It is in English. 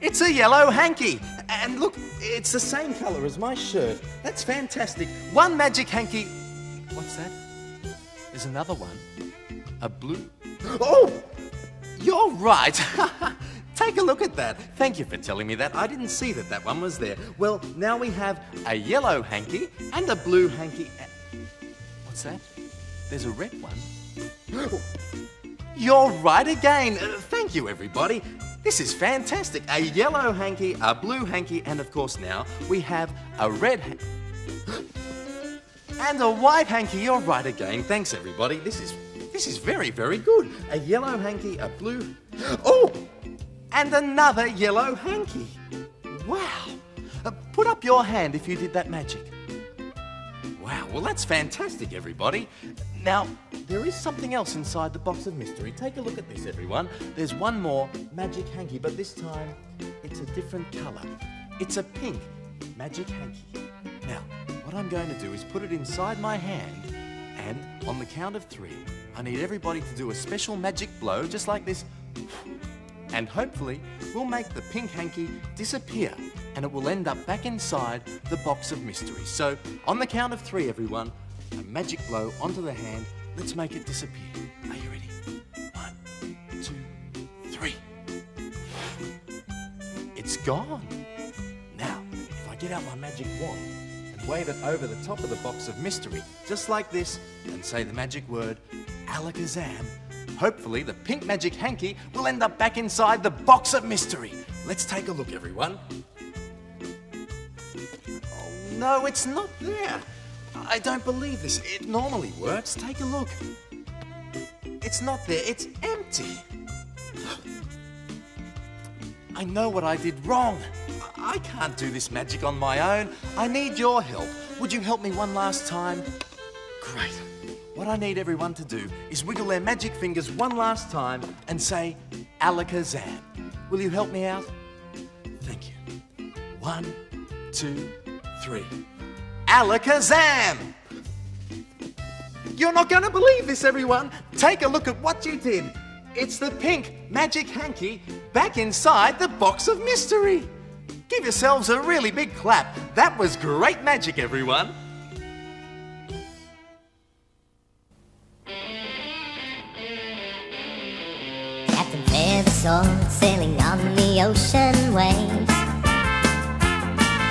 It's a yellow hanky. And look, it's the same colour as my shirt. That's fantastic. One magic hanky. What's that? There's another one. A blue. Oh! You're right. Take a look at that. Thank you for telling me that. I didn't see that that one was there. Well, now we have a yellow hanky and a blue hanky. What's that? There's a red one. You're right again. Thank you, everybody. This is fantastic. A yellow hanky, a blue hanky, and of course now we have a red hanky. And a white hanky. You're right again. Thanks, everybody. This is this is very, very good. A yellow hanky, a blue. Oh, and another yellow hanky. Wow. Uh, put up your hand if you did that magic. Well, that's fantastic, everybody. Now, there is something else inside the box of mystery. Take a look at this, everyone. There's one more magic hanky, but this time it's a different colour. It's a pink magic hanky. Now, what I'm going to do is put it inside my hand, and on the count of three, I need everybody to do a special magic blow, just like this. And hopefully, we'll make the pink hanky disappear and it will end up back inside the box of mystery. So, on the count of three, everyone, a magic blow onto the hand. Let's make it disappear. Are you ready? One, two, three. It's gone. Now, if I get out my magic wand and wave it over the top of the box of mystery, just like this, and say the magic word, Alakazam, hopefully the pink magic hanky will end up back inside the box of mystery. Let's take a look, everyone. No, it's not there. I don't believe this. It normally works. Take a look. It's not there. It's empty. I know what I did wrong. I can't do this magic on my own. I need your help. Would you help me one last time? Great. What I need everyone to do is wiggle their magic fingers one last time and say, Alakazam. Will you help me out? Thank you. One, two, Alakazam! You're not going to believe this, everyone. Take a look at what you did. It's the pink magic hanky back inside the box of mystery. Give yourselves a really big clap. That was great magic, everyone. Captain Feathersword sailing on the ocean wave